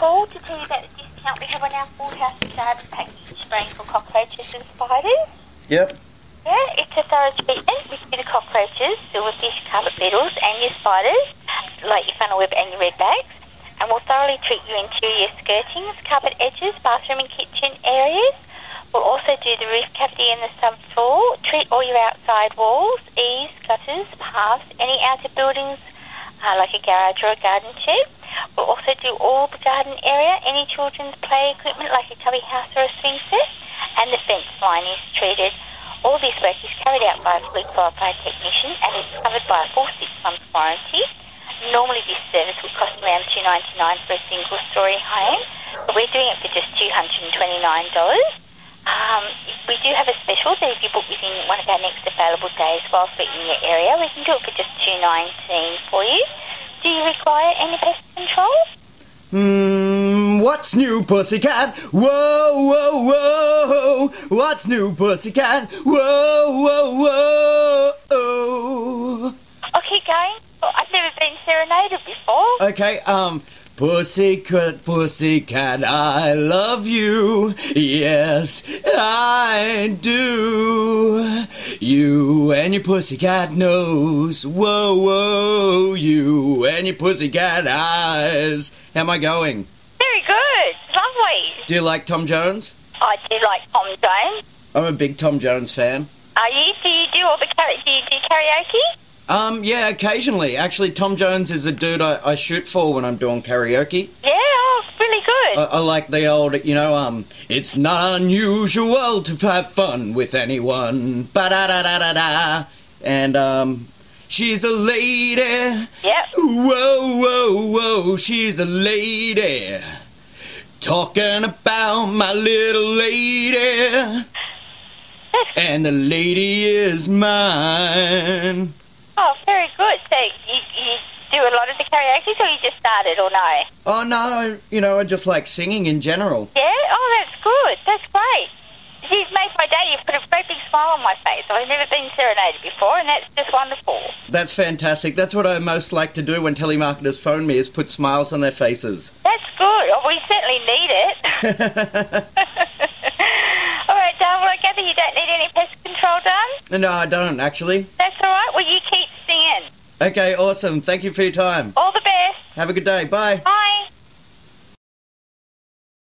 call to tell you about the discount we have on our full house garden package spraying for cockroaches and spiders. Yep. Yeah, it's a thorough treatment with the cockroaches, silverfish, carpet beetles, and your spiders, like your funnel web and your redbacks. And we'll thoroughly treat your interior skirtings, carpet edges, bathroom and kitchen areas. We'll also do the roof cavity and the subfloor, treat all your outside walls, eaves, gutters, paths, any outer buildings uh, like a garage or a garden shed. We'll also do all the garden area, any children's play equipment like a cubby house or a swing set, and the fence line is treated. All this work is carried out by a fully qualified technician and is covered by a full six month warranty. Normally this service would cost around two ninety nine for a single story home, but we're doing it for just two hundred and twenty nine dollars. Um, we do have a special that if you book within one of our next available days whilst we're in your area, we can do it for just two nineteen for you. Do you require any pest control? Hmm, what's new, pussycat? Whoa, whoa, whoa! What's new, pussycat? Whoa, whoa, whoa! I'll keep going. Oh, I've never been serenaded before. Okay, um, pussycat, pussycat, I love you. Yes, I do. You and your pussycat nose. Whoa, whoa, you and your pussycat eyes. How am I going? Very good. Lovely. Do you like Tom Jones? I do like Tom Jones. I'm a big Tom Jones fan. Are you? Do you do all the do you do karaoke? Um, yeah, occasionally. Actually, Tom Jones is a dude I, I shoot for when I'm doing karaoke. Yeah, oh, really good. I, I like the old, you know, um, it's not unusual to have fun with anyone. Ba da da da da da. And, um, she's a lady. yep. Whoa, whoa, whoa, she's a lady. Talking about my little lady. And the lady is mine. Oh, very good. So you, you do a lot of the karaoke, or you just started, or no? Oh no, you know, I just like singing in general. Yeah. Oh, that's good. That's great. You've made my day. You've put a great big smile on my face. I've never been serenaded before, and that's just wonderful. That's fantastic. That's what I most like to do when telemarketers phone me is put smiles on their faces. That's good. Oh, we certainly need it. all right, Dale. Well, I gather you don't need any pest control done. No, I don't actually. That's all right. Well, you keep singing. Okay, awesome. Thank you for your time. All the best. Have a good day. Bye. Bye.